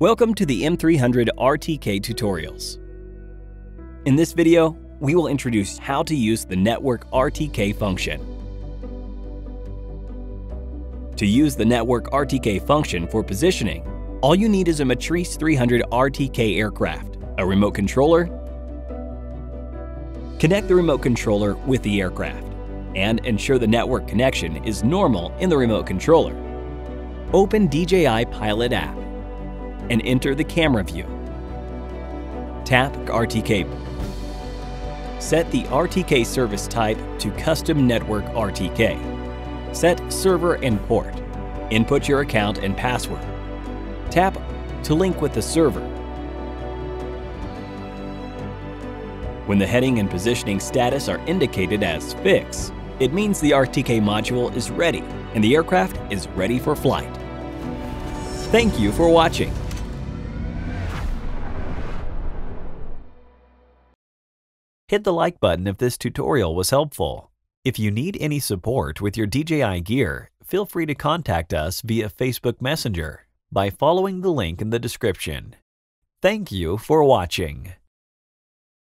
Welcome to the M300 RTK tutorials. In this video, we will introduce how to use the network RTK function. To use the network RTK function for positioning, all you need is a Matrice 300 RTK aircraft, a remote controller, connect the remote controller with the aircraft, and ensure the network connection is normal in the remote controller. Open DJI Pilot app and enter the camera view. Tap RTK. Set the RTK service type to Custom Network RTK. Set server and port. Input your account and password. Tap to link with the server. When the heading and positioning status are indicated as fix, it means the RTK module is ready and the aircraft is ready for flight. Thank you for watching. Hit the like button if this tutorial was helpful. If you need any support with your DJI gear, feel free to contact us via Facebook Messenger by following the link in the description. Thank you for watching.